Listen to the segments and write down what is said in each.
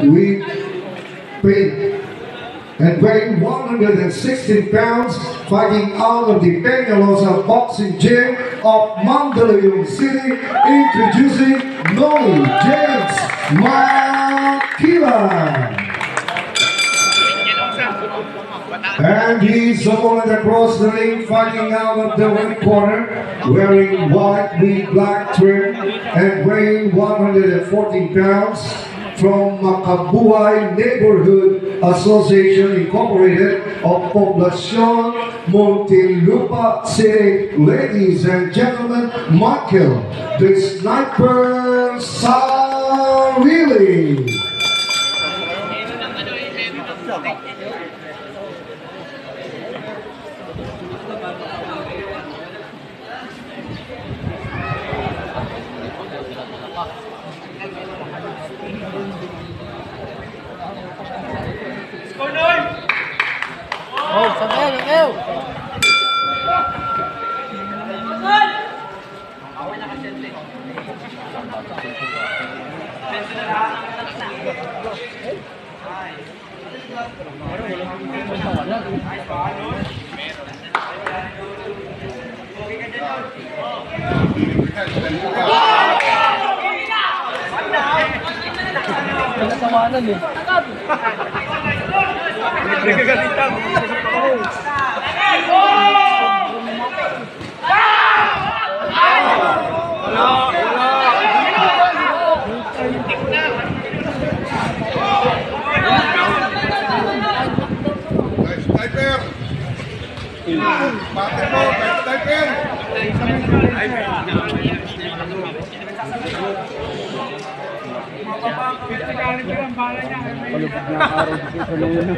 with pain. And weighing 116 pounds, fighting out of the Peñalosa Boxing Gym of Mandaluyong City, introducing Noli James Makila. And he's opponent across the ring, fighting out of the ring corner, wearing white with black trim and weighing 114 pounds from Makabuhay Neighborhood Association Incorporated of Poblacion Montelupa City. Ladies and gentlemen, Michael, the sniper Sarili. Pinatawanan eh. Sniper! Palubog na araw dito sa luna.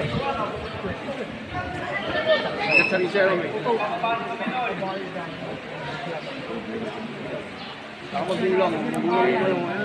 Tapos yun lang, nabuhay na yung ano.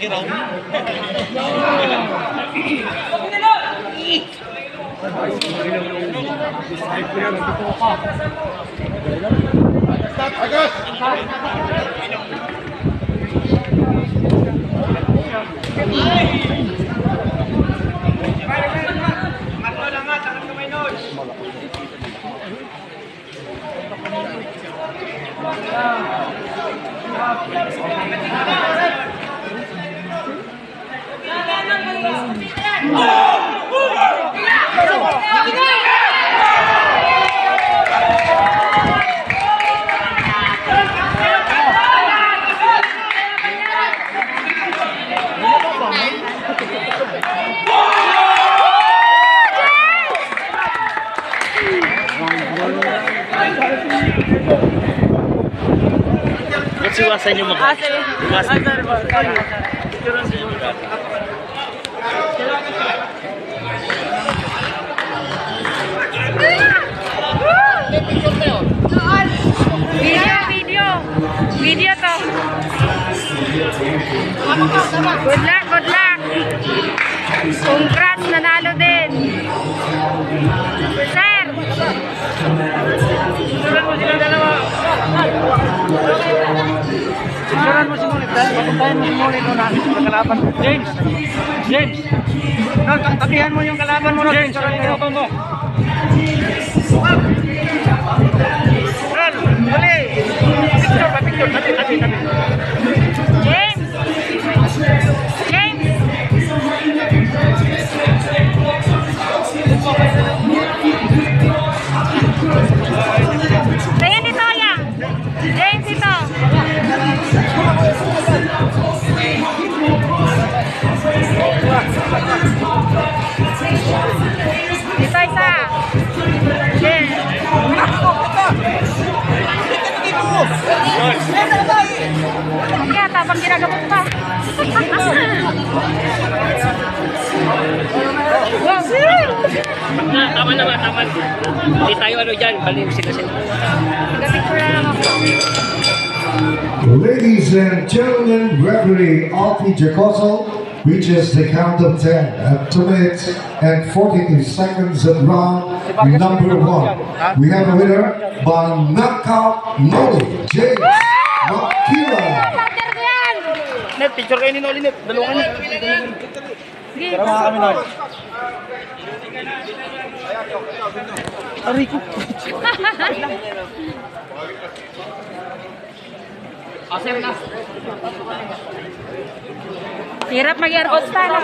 cái đó Stop, I got Ba't iwasan yung mag- Iwasan. Video, video. Video to. Good luck, good luck. Mo si dahil papuntahin mo si Monik no namin sa kalaban. James! James! No, tatihan mo yung kalaban mo. James, ano mo mo? tayo ano dyan, Ladies and gentlemen, referee Alfie Jacoso. Reaches the count of 10 uh, at 2 minutes and 42 seconds of round number one. We have a winner by knockout Noli James Makila. Partner ko yan. Picture kayo ni Noli Net. Dalawa kayo. Sige. Tara mga kami Noli. Aray ko. Hirap mag-air on no?